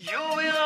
You will